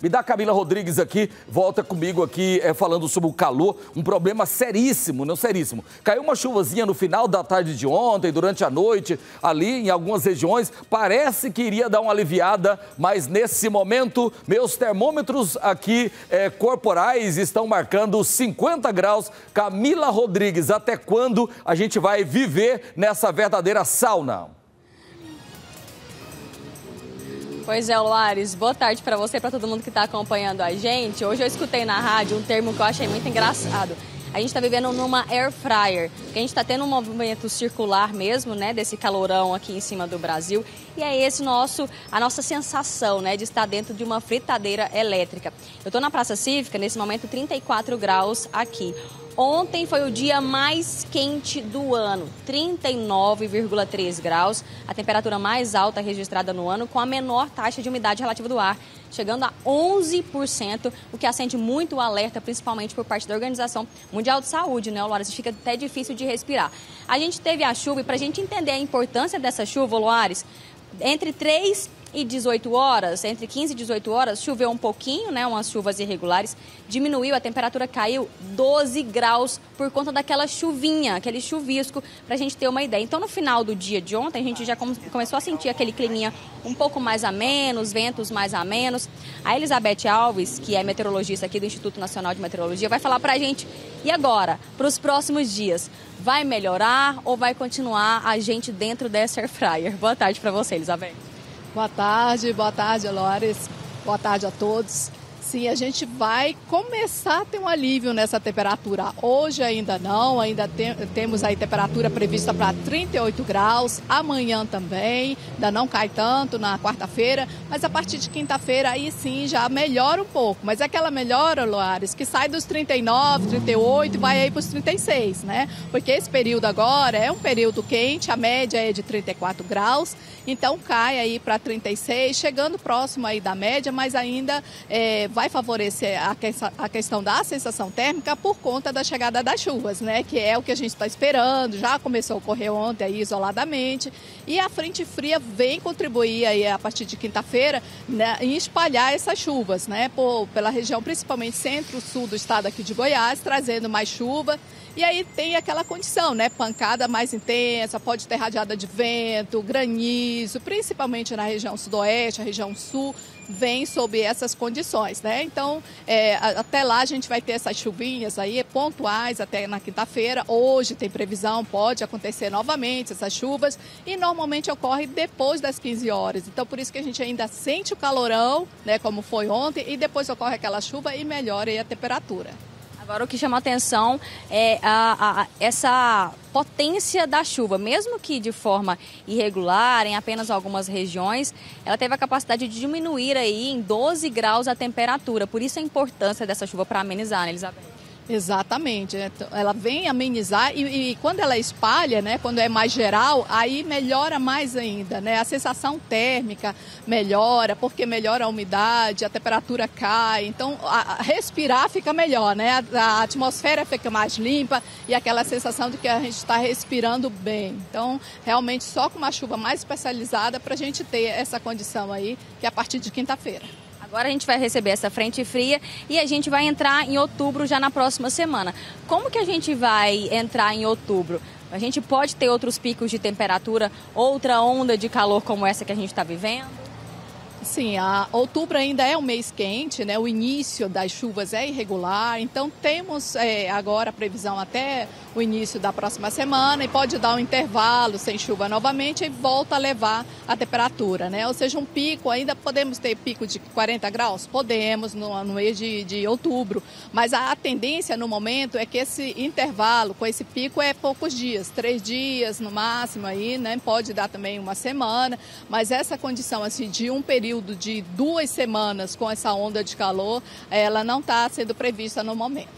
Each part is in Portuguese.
Me dá a Camila Rodrigues aqui, volta comigo aqui é, falando sobre o calor, um problema seríssimo, não seríssimo. Caiu uma chuvazinha no final da tarde de ontem, durante a noite, ali em algumas regiões. Parece que iria dar uma aliviada, mas nesse momento, meus termômetros aqui é, corporais estão marcando 50 graus. Camila Rodrigues, até quando a gente vai viver nessa verdadeira sauna? Pois é, Luares, boa tarde para você e para todo mundo que está acompanhando a gente. Hoje eu escutei na rádio um termo que eu achei muito engraçado. A gente está vivendo numa air fryer, que a gente está tendo um movimento circular mesmo, né, desse calorão aqui em cima do Brasil. E é esse nosso, a nossa sensação, né, de estar dentro de uma fritadeira elétrica. Eu estou na Praça Cívica, nesse momento 34 graus aqui. Ontem foi o dia mais quente do ano, 39,3 graus, a temperatura mais alta registrada no ano, com a menor taxa de umidade relativa do ar, chegando a 11%, o que acende muito o alerta, principalmente por parte da Organização Mundial de Saúde, né, Loares? Fica até difícil de respirar. A gente teve a chuva e para a gente entender a importância dessa chuva, Loares, entre 3 e 18 horas, entre 15 e 18 horas, choveu um pouquinho, né, umas chuvas irregulares, diminuiu, a temperatura caiu 12 graus por conta daquela chuvinha, aquele chuvisco, para a gente ter uma ideia. Então, no final do dia de ontem, a gente já começou a sentir aquele climinha um pouco mais a menos, ventos mais a menos. A Elizabeth Alves, que é meteorologista aqui do Instituto Nacional de Meteorologia, vai falar para a gente, e agora, para os próximos dias, vai melhorar ou vai continuar a gente dentro dessa air fryer? Boa tarde para você, Elizabeth. Boa tarde, boa tarde, Lores. Boa tarde a todos. Sim, a gente vai começar a ter um alívio nessa temperatura. Hoje ainda não, ainda tem, temos aí temperatura prevista para 38 graus, amanhã também, ainda não cai tanto na quarta-feira, mas a partir de quinta-feira aí sim já melhora um pouco. Mas é aquela melhora, Loares, que sai dos 39, 38 e vai aí para os 36, né? Porque esse período agora é um período quente, a média é de 34 graus, então cai aí para 36, chegando próximo aí da média, mas ainda é, vai favorecer a, que, a questão da sensação térmica por conta da chegada das chuvas, né? Que é o que a gente está esperando, já começou a ocorrer ontem aí isoladamente. E a frente fria vem contribuir aí a partir de quinta-feira né, em espalhar essas chuvas, né? Por, pela região, principalmente centro-sul do estado aqui de Goiás, trazendo mais chuva. E aí tem aquela condição, né? Pancada mais intensa, pode ter radiada de vento, granizo, principalmente na região sudoeste, a região sul vem sob essas condições, né? Então, é, até lá a gente vai ter essas chuvinhas aí pontuais até na quinta-feira. Hoje tem previsão, pode acontecer novamente essas chuvas e normalmente ocorre depois das 15 horas. Então, por isso que a gente ainda sente o calorão, né, como foi ontem, e depois ocorre aquela chuva e melhora a temperatura. Agora, o que chama atenção é a, a, essa potência da chuva, mesmo que de forma irregular, em apenas algumas regiões, ela teve a capacidade de diminuir aí em 12 graus a temperatura. Por isso a importância dessa chuva para amenizar, né, Elizabeth? Exatamente. Né? Ela vem amenizar e, e, quando ela espalha, né, quando é mais geral, aí melhora mais ainda, né? A sensação térmica melhora, porque melhora a umidade, a temperatura cai, então a, a respirar fica melhor, né? A, a, atmosfera fica mais limpa e aquela sensação de que a gente está respirando bem. Então, realmente só com uma chuva mais especializada para a gente ter essa condição aí, que é a partir de quinta-feira. Agora a gente vai receber essa frente fria e a gente vai entrar em outubro já na próxima semana. Como que a gente vai entrar em outubro? A gente pode ter outros picos de temperatura, outra onda de calor como essa que a gente está vivendo? Sim, outubro ainda é um mês quente, né? O início das chuvas é irregular, então temos é, agora a previsão até o início da próxima semana e pode dar um intervalo sem chuva novamente e volta a levar a temperatura, né? Ou seja, um pico, ainda podemos ter pico de 40 graus? Podemos no, no mês de, de outubro, mas a, a tendência no momento é que esse intervalo com esse pico é poucos dias, três dias no máximo aí, né? Pode dar também uma semana, mas essa condição assim de um período período de duas semanas com essa onda de calor, ela não está sendo prevista no momento.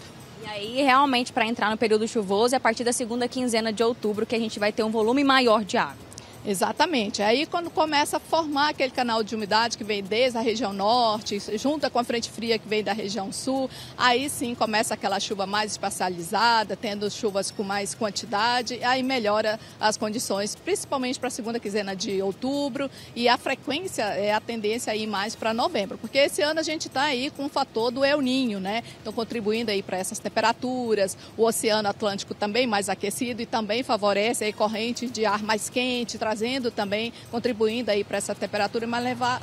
E aí, realmente, para entrar no período chuvoso, é a partir da segunda quinzena de outubro que a gente vai ter um volume maior de água. Exatamente. Aí quando começa a formar aquele canal de umidade que vem desde a região norte, junta com a frente fria que vem da região sul, aí sim começa aquela chuva mais espacializada, tendo chuvas com mais quantidade, aí melhora as condições, principalmente para a segunda quinzena de outubro, e a frequência é a tendência aí mais para novembro, porque esse ano a gente está aí com o fator do El Ninho, né? Então contribuindo aí para essas temperaturas, o Oceano Atlântico também mais aquecido e também favorece aí correntes de ar mais quente, trazendo também, contribuindo aí para essa temperatura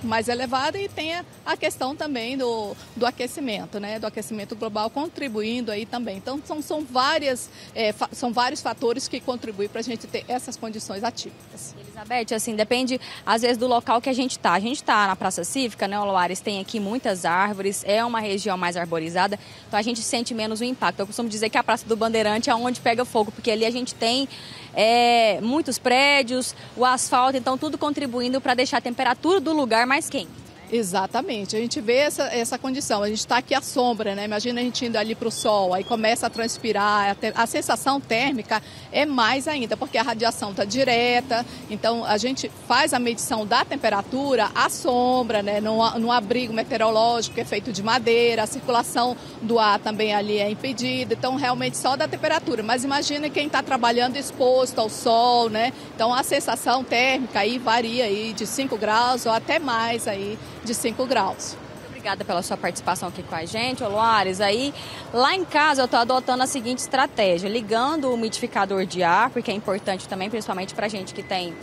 mais elevada e tem a questão também do, do aquecimento, né? Do aquecimento global contribuindo aí também. Então são, são, várias, é, são vários fatores que contribuem para a gente ter essas condições atípicas. Elizabeth, assim, depende às vezes do local que a gente está. A gente está na Praça Cívica, né, Loares, tem aqui muitas árvores, é uma região mais arborizada, então a gente sente menos o impacto. Eu costumo dizer que a Praça do Bandeirante é onde pega fogo, porque ali a gente tem é, muitos prédios, o asfalto, então tudo contribuindo para deixar a temperatura do lugar mais quente. Exatamente, a gente vê essa, essa condição, a gente está aqui à sombra, né? Imagina a gente indo ali para o sol, aí começa a transpirar, a, a, sensação térmica é mais ainda, porque a radiação está direta, então a gente faz a medição da temperatura à sombra, né? No, abrigo meteorológico que é feito de madeira, a circulação do ar também ali é impedida, então realmente só da temperatura. Mas imagina quem está trabalhando exposto ao sol, né? Então a sensação térmica aí varia aí de 5 graus ou até mais aí de 5 graus. Obrigada pela sua participação aqui com a gente, ô. Aí, lá em casa, eu estou adotando a seguinte estratégia: ligando o umidificador de ar, porque é importante também, principalmente para gente que tem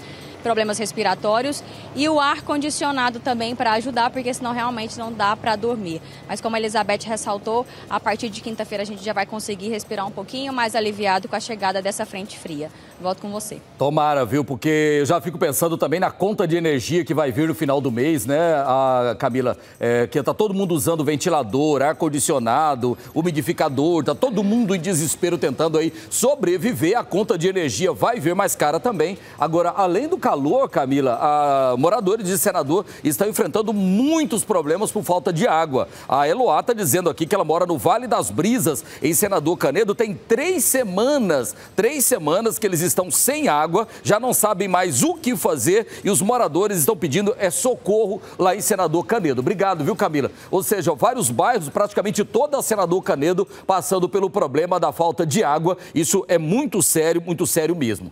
problemas respiratórios e o ar condicionado também para ajudar, porque senão realmente não dá para dormir. Mas como a Elizabeth ressaltou, a partir de quinta-feira a gente já vai conseguir respirar um pouquinho mais aliviado com a chegada dessa frente fria. Volto com você. Tomara, viu? Porque eu já fico pensando também na conta de energia que vai vir no final do mês, né, a Camila? É, que tá todo mundo usando ventilador, ar-condicionado, umidificador, tá todo mundo em desespero tentando aí sobreviver. A conta de energia vai vir mais cara também. Agora, além do calor, calor, Camila, a, moradores de Senador estão enfrentando muitos problemas por falta de água. A Eloá está dizendo aqui que ela mora no Vale das Brisas, em Senador Canedo. Tem três semanas, três semanas que eles estão sem água, já não sabem mais o que fazer e os moradores estão pedindo é socorro lá em Senador Canedo. Obrigado, viu, Camila? Ou seja, vários bairros, praticamente toda a Senador Canedo, passando pelo problema da falta de água. Isso é muito sério, muito sério mesmo.